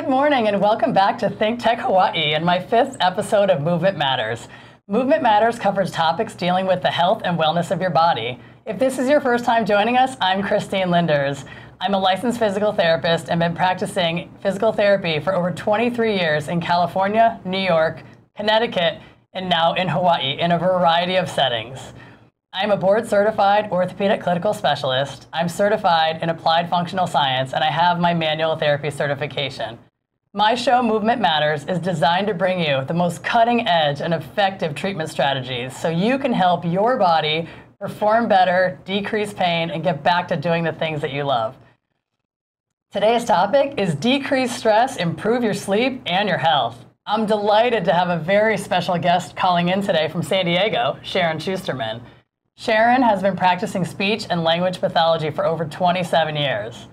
Good morning and welcome back to Think Tech Hawaii and my fifth episode of Movement Matters. Movement Matters covers topics dealing with the health and wellness of your body. If this is your first time joining us, I'm Christine Lynders. I'm a licensed physical therapist and been practicing physical therapy for over 23 years in California, New York, Connecticut, and now in Hawaii in a variety of settings. I'm a board certified orthopedic clinical specialist. I'm certified in applied functional science, and I have my manual therapy certification. My show, Movement Matters, is designed to bring you the most cutting edge and effective treatment strategies so you can help your body perform better, decrease pain, and get back to doing the things that you love. Today's topic is decrease stress, improve your sleep, and your health. I'm delighted to have a very special guest calling in today from San Diego, Sharon Shusterman. Sharon has been practicing speech and language pathology for over 27 years.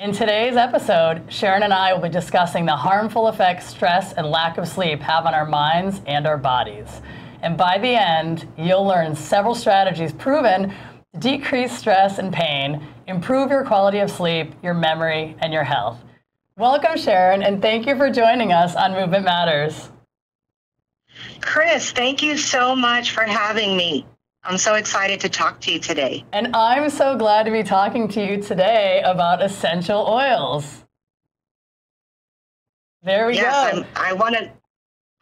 In today's episode, Sharon and I will be discussing the harmful effects stress and lack of sleep have on our minds and our bodies. And by the end, you'll learn several strategies proven to decrease stress and pain, improve your quality of sleep, your memory, and your health. Welcome, Sharon, and thank you for joining us on Movement Matters. Chris, thank you so much for having me. I'm so excited to talk to you today. And I'm so glad to be talking to you today about essential oils. There we yes, go. Yes, I want to.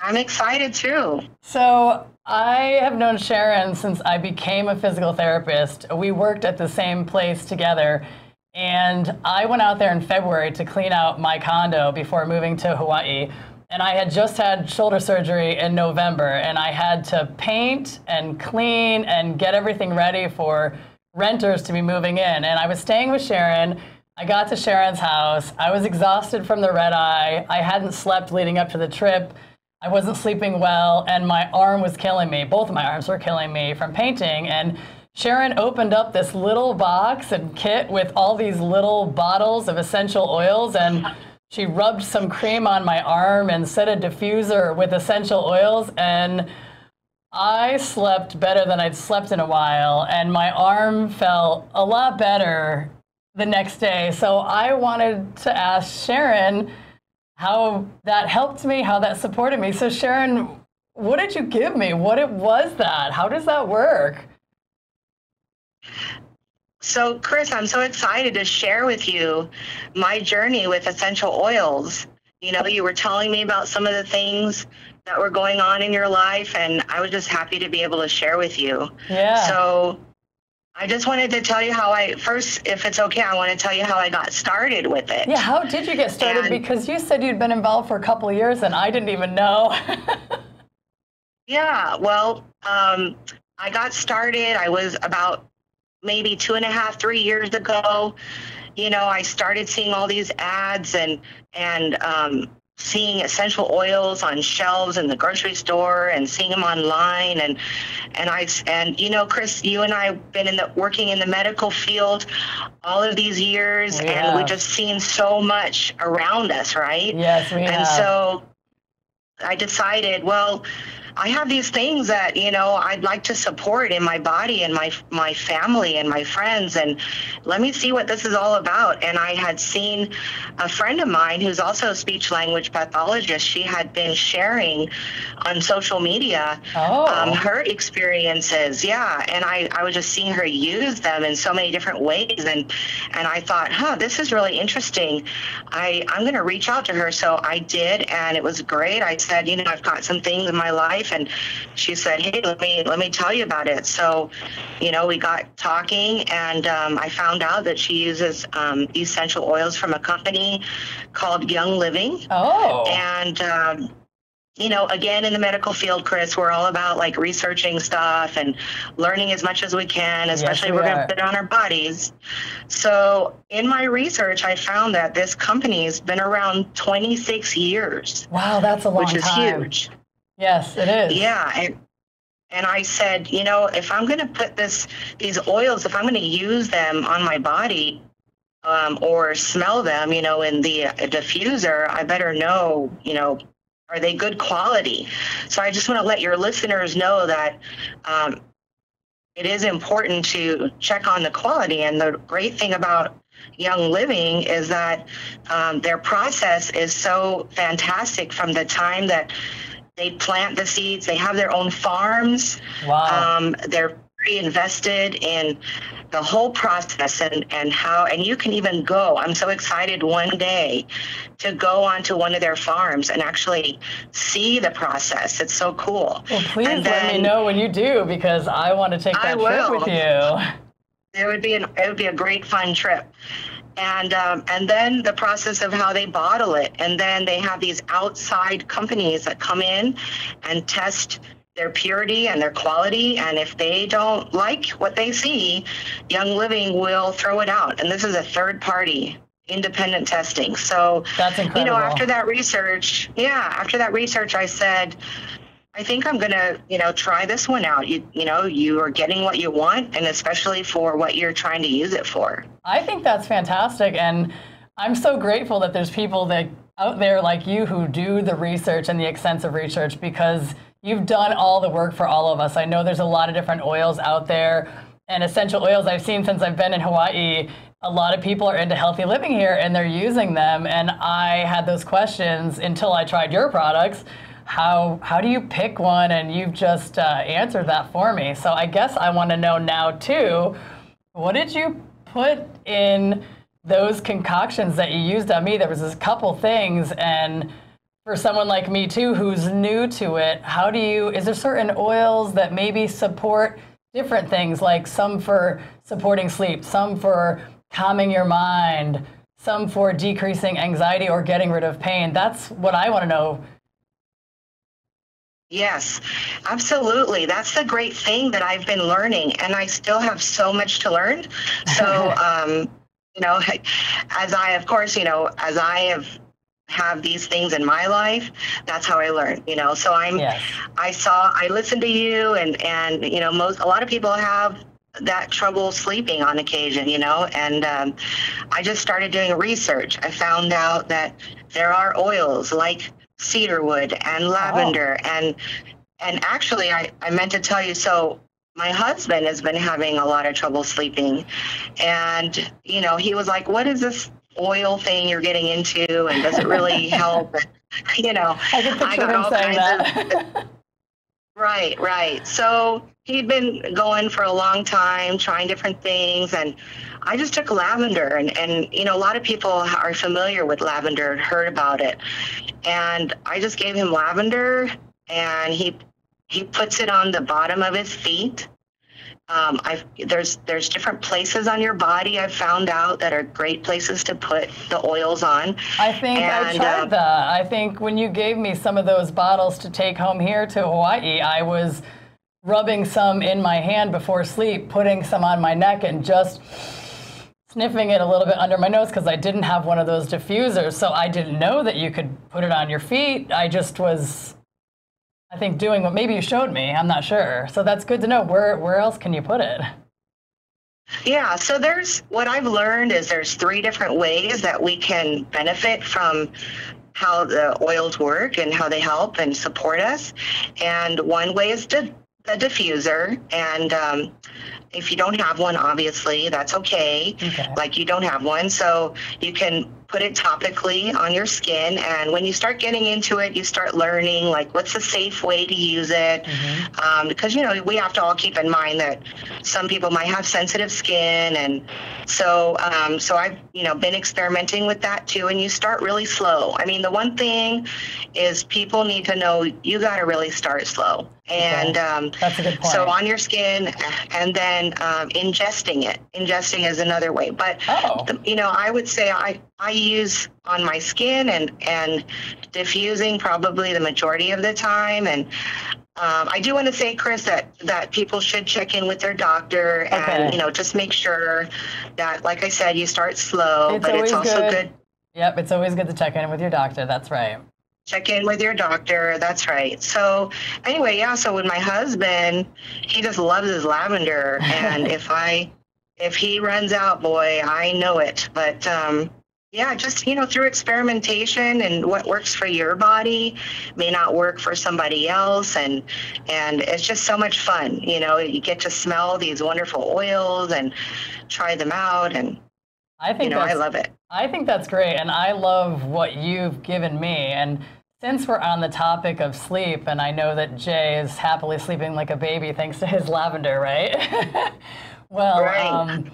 I'm excited too. So I have known Sharon since I became a physical therapist. We worked at the same place together. And I went out there in February to clean out my condo before moving to Hawaii and I had just had shoulder surgery in November, and I had to paint and clean and get everything ready for renters to be moving in. And I was staying with Sharon. I got to Sharon's house. I was exhausted from the red eye. I hadn't slept leading up to the trip. I wasn't sleeping well, and my arm was killing me. Both of my arms were killing me from painting. And Sharon opened up this little box and kit with all these little bottles of essential oils and she rubbed some cream on my arm and set a diffuser with essential oils and I slept better than I'd slept in a while and my arm felt a lot better the next day. So I wanted to ask Sharon how that helped me, how that supported me. So Sharon, what did you give me? What it was that? How does that work? So, Chris, I'm so excited to share with you my journey with essential oils. You know, you were telling me about some of the things that were going on in your life, and I was just happy to be able to share with you. Yeah. So, I just wanted to tell you how I first, if it's okay, I want to tell you how I got started with it. Yeah, how did you get started? And, because you said you'd been involved for a couple of years, and I didn't even know. yeah, well, um, I got started. I was about maybe two and a half, three years ago, you know, I started seeing all these ads and and um, seeing essential oils on shelves in the grocery store and seeing them online. And and I and you know Chris you and I have been in the working in the medical field all of these years and we've just seen so much around us right? Yes we and have. so I decided well I have these things that you know I'd like to support in my body and my my family and my friends and let me see what this is all about. And I had seen a friend of mine who's also a speech language pathologist. She had been sharing on social media oh. um, her experiences. Yeah and I, I was just seeing her use them in so many different ways and and I thought huh this is really interesting. I I'm gonna reach out to her. So I did and it was great. I said you know I've got some things in my life life and she said hey let me let me tell you about it so you know we got talking and um, i found out that she uses um, essential oils from a company called young living oh and um, you know, again, in the medical field, Chris, we're all about like researching stuff and learning as much as we can, especially yes, we we're going to put it on our bodies. So, in my research, I found that this company has been around 26 years. Wow, that's a long which is time. huge. Yes, it is. Yeah, and and I said, you know, if I'm going to put this these oils, if I'm going to use them on my body um, or smell them, you know, in the uh, diffuser, I better know, you know, are they good quality? So I just want to let your listeners know that um, it is important to check on the quality. And the great thing about Young Living is that um, their process is so fantastic from the time that they plant the seeds. They have their own farms. Wow. Um, they're pre-invested in the whole process and, and how and you can even go i'm so excited one day to go onto one of their farms and actually see the process it's so cool well please then, let me know when you do because i want to take that trip with you it would be an, it would be a great fun trip and um, and then the process of how they bottle it. And then they have these outside companies that come in and test their purity and their quality. And if they don't like what they see young living will throw it out. And this is a third party independent testing. So that's incredible. you know after that research yeah after that research i said I think I'm going to, you know, try this one out. You, you know, you are getting what you want, and especially for what you're trying to use it for. I think that's fantastic, and I'm so grateful that there's people that out there like you who do the research and the extensive research because you've done all the work for all of us. I know there's a lot of different oils out there, and essential oils I've seen since I've been in Hawaii. A lot of people are into healthy living here, and they're using them. And I had those questions until I tried your products how how do you pick one? And you've just uh, answered that for me. So I guess I want to know now too. What did you put in those concoctions that you used on me? There was a couple things, and for someone like me too, who's new to it, how do you? Is there certain oils that maybe support different things, like some for supporting sleep, some for calming your mind, some for decreasing anxiety or getting rid of pain? That's what I want to know Yes, absolutely. That's the great thing that I've been learning, and I still have so much to learn. So, um, you know, as I, of course, you know, as I have have these things in my life, that's how I learn. You know, so I'm, yes. I saw, I listened to you, and and you know, most a lot of people have that trouble sleeping on occasion, you know, and um, I just started doing research. I found out that there are oils like cedarwood and oh. lavender oh. and and actually I, I meant to tell you so my husband has been having a lot of trouble sleeping and you know he was like what is this oil thing you're getting into and does it really help you know i, I got all kinds that. of right right so he'd been going for a long time trying different things and I just took lavender, and, and you know, a lot of people are familiar with lavender and heard about it. And I just gave him lavender, and he he puts it on the bottom of his feet. Um, I've, there's there's different places on your body I've found out that are great places to put the oils on. I think and, I tried uh, that. I think when you gave me some of those bottles to take home here to Hawaii, I was rubbing some in my hand before sleep, putting some on my neck, and just sniffing it a little bit under my nose because I didn't have one of those diffusers. So I didn't know that you could put it on your feet. I just was, I think, doing what maybe you showed me. I'm not sure. So that's good to know. Where, where else can you put it? Yeah, so there's what I've learned is there's three different ways that we can benefit from how the oils work and how they help and support us. And one way is the, the diffuser. And um, if you don't have one, obviously, that's okay. okay. Like you don't have one. So you can put it topically on your skin. And when you start getting into it, you start learning like what's the safe way to use it. Mm-hmm. Um, because, you know, we have to all keep in mind that some people might have sensitive skin. And so, um, so I've, you know, been experimenting with that too. And you start really slow. I mean, the one thing is people need to know you got to really start slow. And um, that's a good point. So on your skin, and then um, ingesting it. Ingesting is another way. But oh. the, you know, I would say I I use on my skin and and diffusing probably the majority of the time. And um, I do want to say, Chris, that that people should check in with their doctor and okay. you know just make sure that, like I said, you start slow, it's but it's also good. good. Yep, it's always good to check in with your doctor. That's right check in with your doctor. That's right. So anyway, yeah. So with my husband, he just loves his lavender, and if I if he runs out, boy, I know it. But um, yeah, just you know, through experimentation and what works for your body may not work for somebody else, and and it's just so much fun. You know, you get to smell these wonderful oils and try them out, and I think you know, I love it. I think that's great, and I love what you've given me. And since we're on the topic of sleep, and I know that Jay is happily sleeping like a baby thanks to his lavender, right? well, right. Um,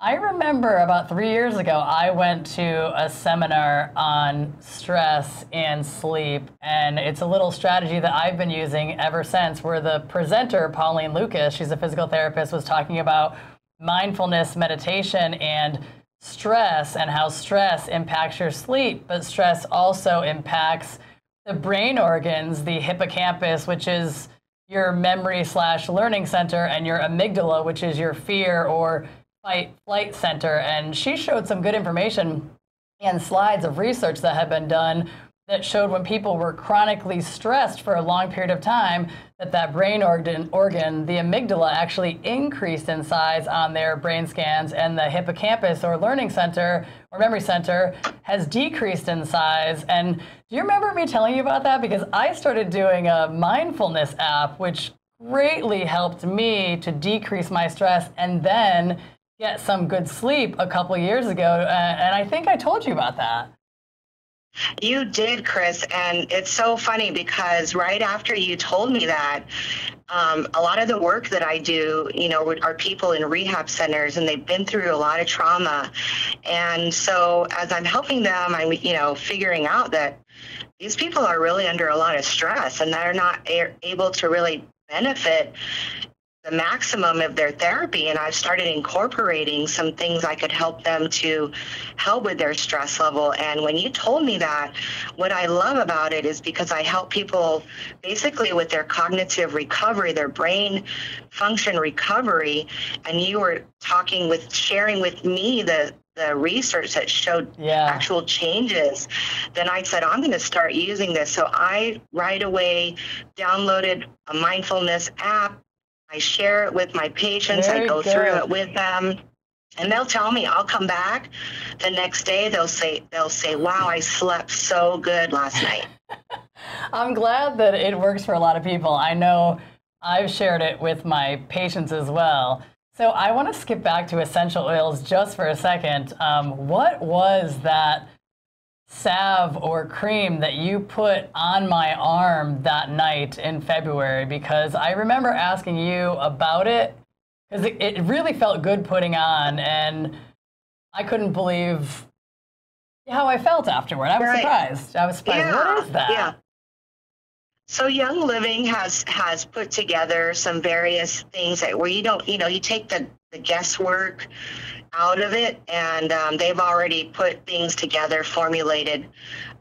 I remember about three years ago, I went to a seminar on stress and sleep, and it's a little strategy that I've been using ever since. Where the presenter, Pauline Lucas, she's a physical therapist, was talking about mindfulness meditation and stress and how stress impacts your sleep, but stress also impacts the brain organs, the hippocampus, which is your memory slash learning center, and your amygdala, which is your fear or fight flight center. And she showed some good information and slides of research that had been done that showed when people were chronically stressed for a long period of time that that brain organ, organ the amygdala actually increased in size on their brain scans and the hippocampus or learning center or memory center has decreased in size and do you remember me telling you about that because i started doing a mindfulness app which greatly helped me to decrease my stress and then get some good sleep a couple years ago, and I think I told you about that. You did, Chris, and it's so funny because right after you told me that, um, a lot of the work that I do, you know, are people in rehab centers, and they've been through a lot of trauma, and so as I'm helping them, I'm, you know, figuring out that these people are really under a lot of stress, and they're not a- able to really benefit the maximum of their therapy and I've started incorporating some things I could help them to help with their stress level. And when you told me that, what I love about it is because I help people basically with their cognitive recovery, their brain function recovery. And you were talking with sharing with me the the research that showed yeah. actual changes, then I said, I'm going to start using this. So I right away downloaded a mindfulness app I share it with my patients. Very I go good. through it with them. And they'll tell me I'll come back the next day. They'll say they'll say, "Wow, I slept so good last night." I'm glad that it works for a lot of people. I know I've shared it with my patients as well. So I want to skip back to essential oils just for a second. Um, what was that salve or cream that you put on my arm that night in February because I remember asking you about it because it, it, really felt good putting on and I couldn't believe how I felt afterward. I was right. surprised. I was surprised. Yeah. What is that? Yeah. So Young Living has has put together some various things that where you don't, you know, you take the, the guesswork out of it, and um, they've already put things together, formulated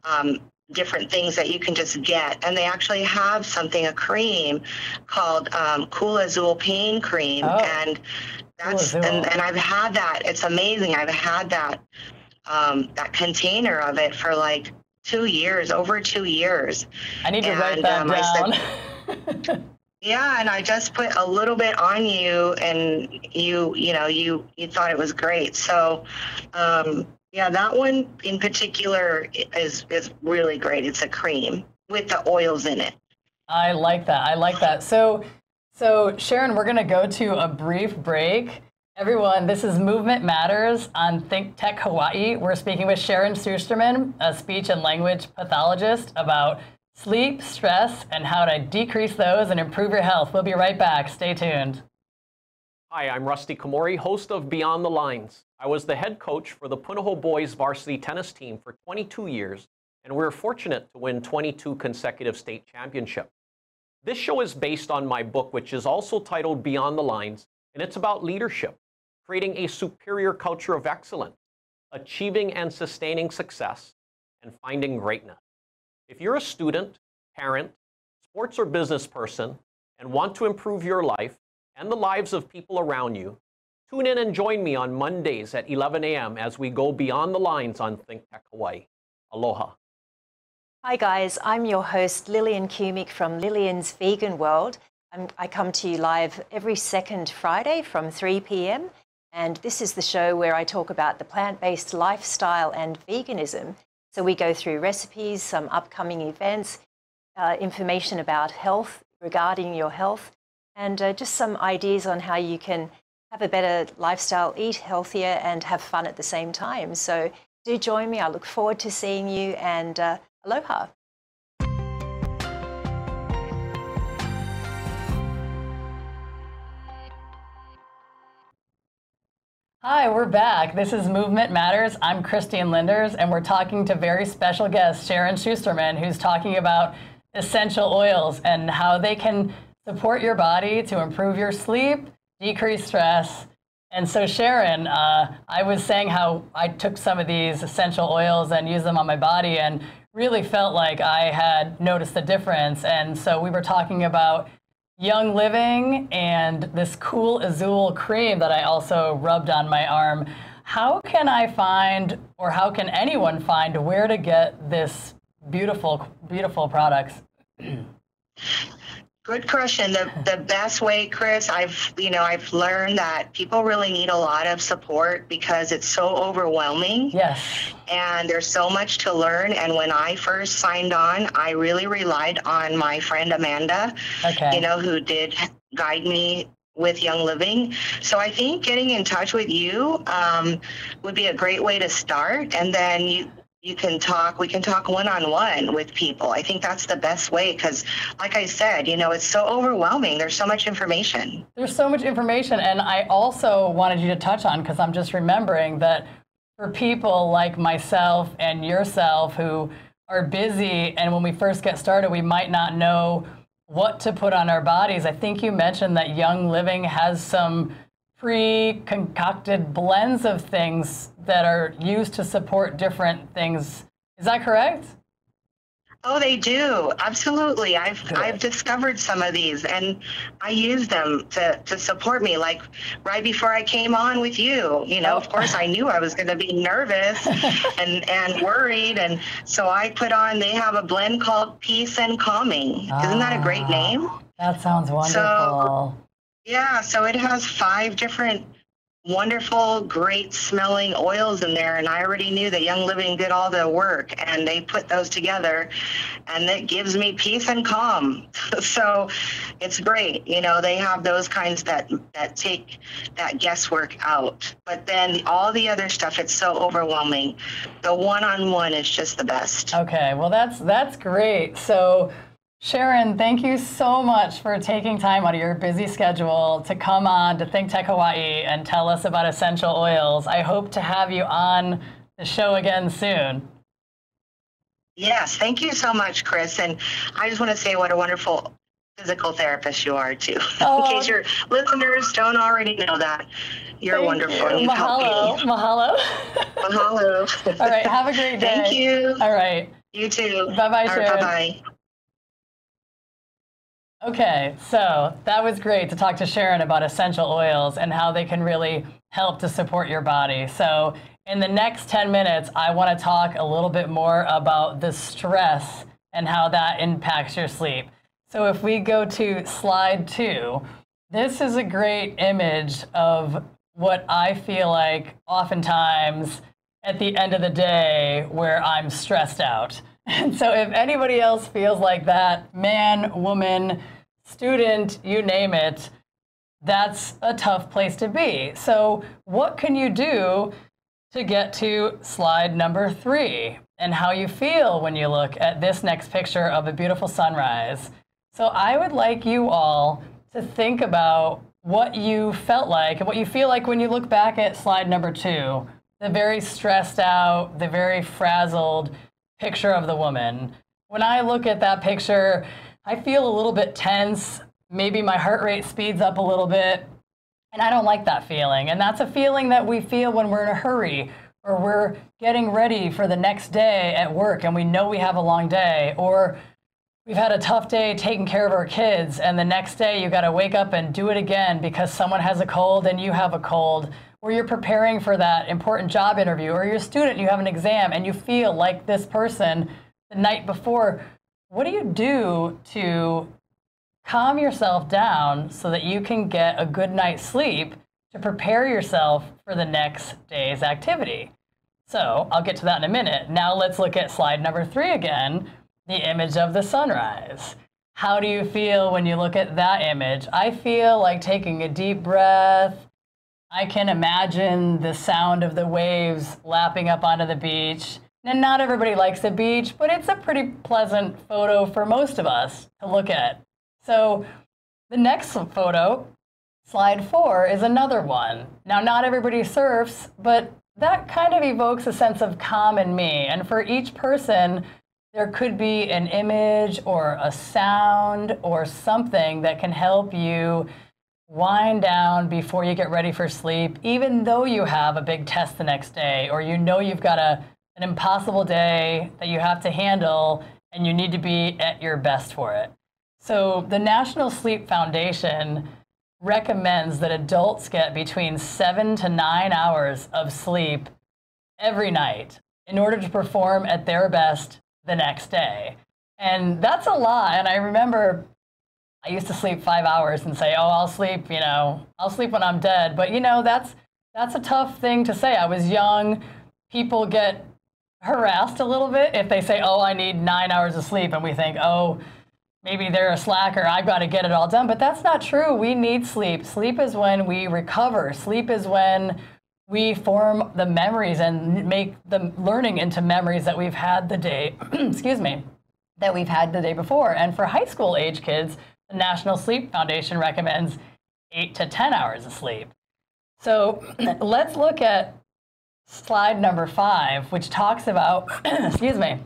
um, different things that you can just get. And they actually have something, a cream called um, Cool Azul Pain Cream. Oh. And that's, cool and, and I've had that. It's amazing. I've had that, um, that container of it for like two years, over two years. I need to and, write that um, down. Yeah, and I just put a little bit on you, and you, you know, you you thought it was great. So, um, yeah, that one in particular is is really great. It's a cream with the oils in it. I like that. I like that. So, so Sharon, we're to go to a brief break. Everyone, this is Movement Matters on Think Tech Hawaii. We're speaking with Sharon Shusterman, a speech and language pathologist, about sleep, stress, and how to decrease those and improve your health. We'll be right back. Stay tuned. Hi, I'm Rusty Komori, host of Beyond the Lines. I was the head coach for the Punahou Boys varsity tennis team for 22 years, and we were fortunate to win 22 consecutive state championships. This show is based on my book, which is also titled Beyond the Lines, and it's about leadership, creating a superior culture of excellence, achieving and sustaining success, and finding greatness. If you're a student, parent, sports or business person, and want to improve your life and the lives of people around you, tune in and join me on Mondays at 11 a.m. as we go beyond the lines on Think Tech Hawaii. Aloha. Hi, guys. I'm your host, Lillian Kumik from Lillian's Vegan World. I'm, i come to you live every second Friday from 3 p.m. And this is the show where I talk about the plant based lifestyle and veganism so we go through recipes, some upcoming events, uh, information about health regarding your health, and uh, just some ideas on how you can have a better lifestyle, eat healthier, and have fun at the same time. So do join me. I look forward to seeing you and uh, aloha. Hi, we're back. This is Movement Matters. I'm Christine Lynders, and we're talking to very special guest Sharon Shusterman, who's talking about essential oils and how they can support your body to improve your sleep, decrease stress. And so, Sharon, uh, I was saying how I took some of these essential oils and used them on my body and really felt like I had noticed a difference. And so, we were talking about Young Living and this cool Azul cream that I also rubbed on my arm. How can I find, or how can anyone find, where to get this beautiful, beautiful products? Good question. The the best way, Chris, I've you know I've learned that people really need a lot of support because it's so overwhelming. Yes. And there's so much to learn. And when I first signed on, I really relied on my friend Amanda. Okay. You know, who did guide me with Young Living. So I think getting in touch with you um, would be a great way to start. And then you you can talk we can talk one-on-one with people. I think that's the best way because like i said you know it's so overwhelming. There's so much information. There's so much information and i also wanted you to touch on because i'm just remembering that for people like myself and yourself who are busy and when we first get started we might not know what to put on our bodies. I think you mentioned that young living has some pre-concocted blends of things that are used to support different things. Is that correct? Oh, they do. Absolutely. I've Good. I've discovered some of these and I use them to, to support me. Like right before I came on with you, you know, of course I knew I was going to be nervous and, and worried. And so I put on, they have a blend called Peace and Calming. Isn't that a great ah, name? That sounds wonderful. So, yeah. So it has five different wonderful, great smelling oils in there. And I already knew that Young Living did all the work and they put those together and it gives me peace and calm. so it's great. You know, they have those kinds that, that take that guesswork out. But then all the other stuff, it's so overwhelming. The one-on-one is just the best. Okay. Well, that's, that's great. So Sharon, thank you so much for taking time out of your busy schedule to come on to Think Tech Hawaii and tell us about essential oils. I hope to have you on the show again soon. Yes, thank you so much, Chris. And I just want to say what a wonderful physical therapist you are, too. Oh. In case oh. your listeners don't already know that. You're thank wonderful. You. Mahalo. Mahalo. Mahalo. All right. Have a great day. Thank you. All right. You too. Bye bye, Sharon. Bye bye. Okay, so that was great to talk to Sharon about essential oils and how they can really help to support your body. So, in the next 10 minutes, I want to talk a little bit more about the stress and how that impacts your sleep. So, if we go to slide two, this is a great image of what I feel like oftentimes at the end of the day where I'm stressed out. And so if anybody else feels like that, man, woman, student, you name it, that's a tough place to be. So what can you do to get to slide number three and how you feel when you look at this next picture of a beautiful sunrise? So I would like you all to think about what you felt like and what you feel like when you look back at slide number two, the very stressed out, the very frazzled, picture of the woman. When I look at that picture, I feel a little bit tense. Maybe my heart rate speeds up a little bit. And I don't like that feeling. And that's a feeling that we feel when we're in a hurry or we're getting ready for the next day at work and we know we have a long day or we've had a tough day taking care of our kids and the next day you got to wake up and do it again because someone has a cold and you have a cold or you're preparing for that important job interview, or you're a student, you have an exam, and you feel like this person the night before, what do you do to calm yourself down so that you can get a good night's sleep to prepare yourself for the next day's activity? So I'll get to that in a minute. Now let's look at slide number three again, the image of the sunrise. How do you feel when you look at that image? I feel like taking a deep breath, I can imagine the sound of the waves lapping up onto the beach. And not everybody likes the beach, but it's a pretty pleasant photo for most of us to look at. So the next photo, slide four, is another one. Now, not everybody surfs, but that kind of evokes a sense of calm in me. And for each person, there could be an image or a sound or something that can help you wind down before you get ready for sleep, even though you have a big test the next day or you know you've got a, an impossible day that you have to handle and you need to be at your best for it. So, the National Sleep Foundation recommends that adults get between seven to nine hours of sleep every night in order to perform at their best the next day. And that's a lot. And I remember I used to sleep five hours and say, "Oh, I'll sleep," you know, "I'll sleep when I'm dead." But you know, that's that's a tough thing to say. I was young. People get harassed a little bit if they say, "Oh, I need nine hours of sleep," and we think, "Oh." Maybe they're a slacker. I've got to get it all done. But that's not true. We need sleep. Sleep is when we recover. Sleep is when we form the memories and make the learning into memories that we've had the day, excuse me, that we've had the day before. And for high school age kids, the National Sleep Foundation recommends eight to 10 hours of sleep. So let's look at slide number five, which talks about, excuse me,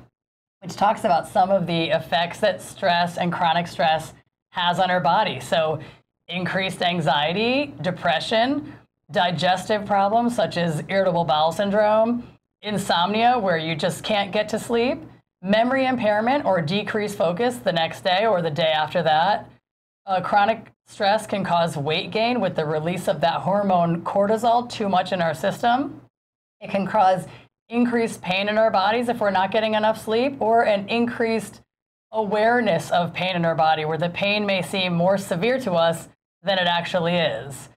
which talks about some of the effects that stress and chronic stress has on our body. So increased anxiety, depression, digestive problems such as irritable bowel syndrome, insomnia where you just can't get to sleep, memory impairment or decreased focus the next day or the day after that, uh, chronic stress can cause weight gain with the release of that hormone cortisol too much in our system. It can cause increased pain in our bodies if we're not getting enough sleep, or an increased awareness of pain in our body where the pain may seem more severe to us than it actually is.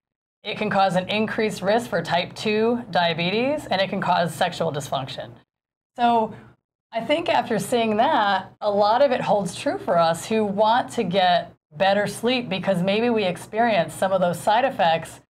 It can cause an increased risk for type 2 diabetes, and it can cause sexual dysfunction. So, I think after seeing that, a lot of it holds true for us who want to get better sleep because maybe we experience some of those side effects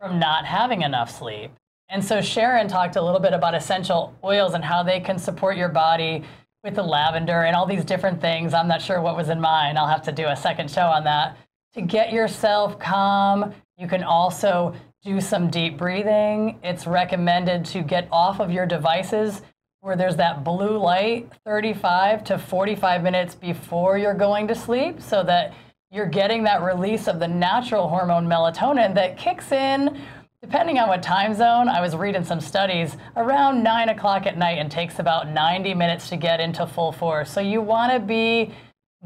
from not having enough sleep. And so Sharon talked a little bit about essential oils and how they can support your body with the lavender and all these different things. I'm not sure what was in mine. I'll have to do a second show on that. To get yourself calm, you can also do some deep breathing. It's recommended to get off of your devices where there's that blue light 35 to 45 minutes before you're going to sleep so that you're getting that release of the natural hormone melatonin that kicks in depending on what time zone. I was reading some studies around 9 o'clock at night and takes about 90 minutes to get into full force. So you want to be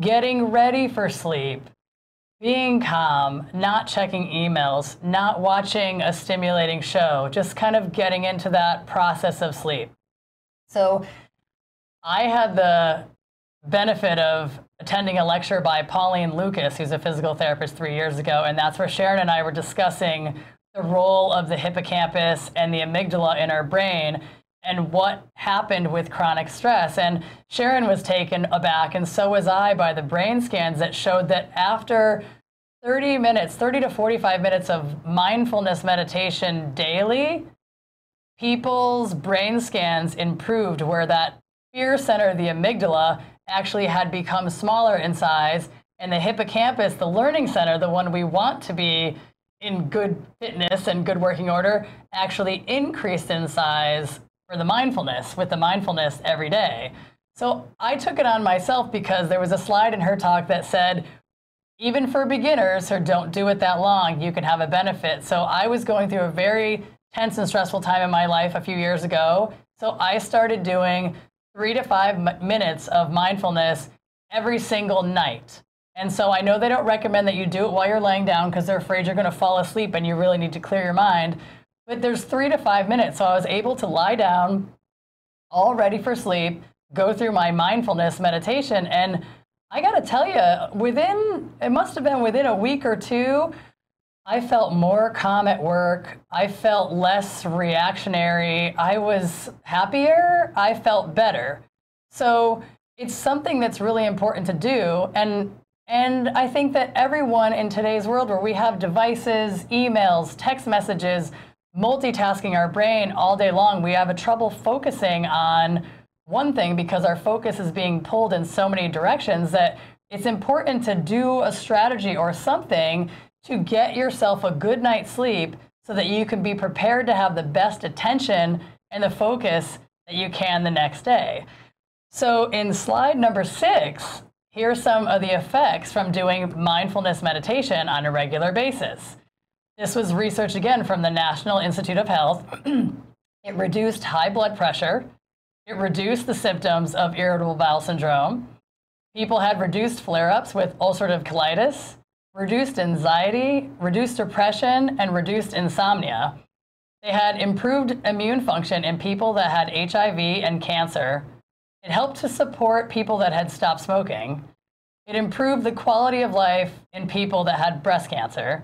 getting ready for sleep, being calm, not checking emails, not watching a stimulating show, just kind of getting into that process of sleep. So I had the benefit of attending a lecture by Pauline Lucas, who's a physical therapist, three years ago, and that's where Sharon and I were discussing the role of the hippocampus and the amygdala in our brain and what happened with chronic stress. And Sharon was taken aback, and so was I, by the brain scans that showed that after 30 minutes, 30 to 45 minutes of mindfulness meditation daily, people's brain scans improved where that fear center, the amygdala, actually had become smaller in size. And the hippocampus, the learning center, the one we want to be in good fitness and good working order, actually increased in size for the mindfulness with the mindfulness every day. So I took it on myself because there was a slide in her talk that said, even for beginners or don't do it that long, you can have a benefit. So I was going through a very tense and stressful time in my life a few years ago. So I started doing three to five minutes of mindfulness every single night. And so I know they don't recommend that you do it while you're laying down because they're afraid you're going to fall asleep and you really need to clear your mind. But there's three to five minutes. So I was able to lie down, all ready for sleep, go through my mindfulness meditation. And I got to tell you, within, it must have been within a week or two, I felt more calm at work. I felt less reactionary. I was happier. I felt better. So it's something that's really important to do. And and I think that everyone in today's world where we have devices, emails, text messages, multitasking our brain all day long, we have a trouble focusing on one thing because our focus is being pulled in so many directions that it's important to do a strategy or something to get yourself a good night's sleep so that you can be prepared to have the best attention and the focus that you can the next day. So, in slide number six, here are some of the effects from doing mindfulness meditation on a regular basis. This was research again from the National Institute of Health. it reduced high blood pressure, it reduced the symptoms of irritable bowel syndrome. People had reduced flare ups with ulcerative colitis, reduced anxiety, reduced depression, and reduced insomnia. They had improved immune function in people that had HIV and cancer. It helped to support people that had stopped smoking. It improved the quality of life in people that had breast cancer.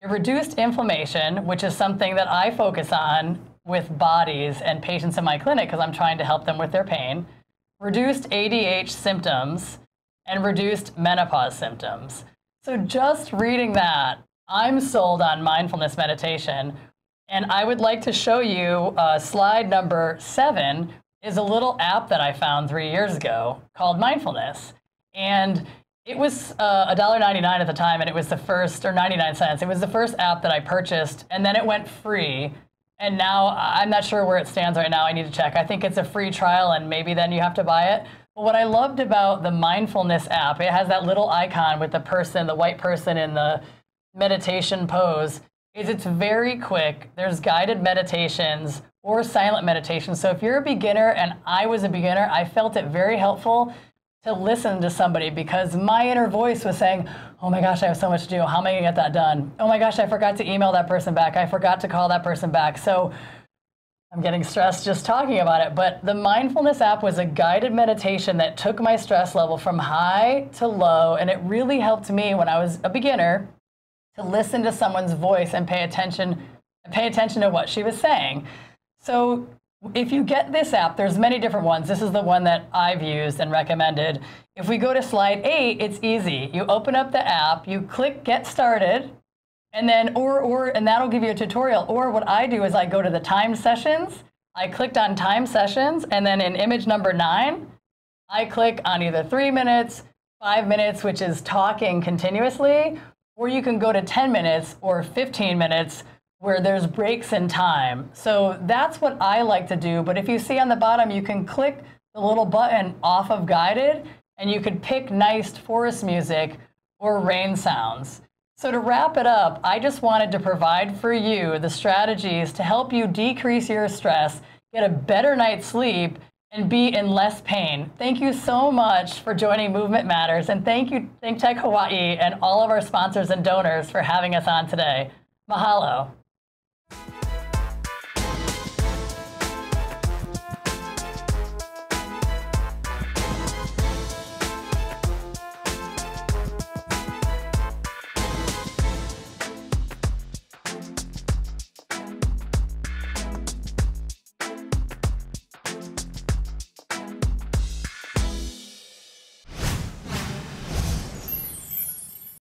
It reduced inflammation, which is something that I focus on with bodies and patients in my clinic because I'm trying to help them with their pain. Reduced ADH symptoms and reduced menopause symptoms. So just reading that, I'm sold on mindfulness meditation and I would like to show you uh, slide number seven is a little app that I found three years ago called Mindfulness. And it was uh, $1.99 at the time, and it was the first, or 99 cents. It was the first app that I purchased, and then it went free. And now I'm not sure where it stands right now. I need to check. I think it's a free trial, and maybe then you have to buy it. What I loved about the mindfulness app, it has that little icon with the person, the white person in the meditation pose is it's very quick. There's guided meditations or silent meditations. So if you're a beginner and I was a beginner, I felt it very helpful to listen to somebody because my inner voice was saying, Oh my gosh, I have so much to do. How am I going to get that done? Oh my gosh, I forgot to email that person back. I forgot to call that person back. So I'm getting stressed just talking about it. But the mindfulness app was a guided meditation that took my stress level from high to low. And it really helped me when I was a beginner to listen to someone's voice and pay attention pay attention to what she was saying. So if you get this app, there's many different ones. This is the one that I've used and recommended. If we go to slide eight, it's easy. You open up the app, you click get started, and then or or and that'll give you a tutorial. Or what I do is I go to the time sessions. I clicked on time sessions, and then in image number nine, I click on either three minutes, five minutes, which is talking continuously, or you can go to 10 minutes or 15 minutes where there's breaks in time. So that's what I like to do. But if you see on the bottom, you can click the little button off of guided and you could pick nice forest music or rain sounds. So to wrap it up, I just wanted to provide for you the strategies to help you decrease your stress, get a better night's sleep, and be in less pain. Thank you so much for joining Movement Matters, and thank you, Think Tech Hawaii, and all of our sponsors and donors for having us on today. Mahalo.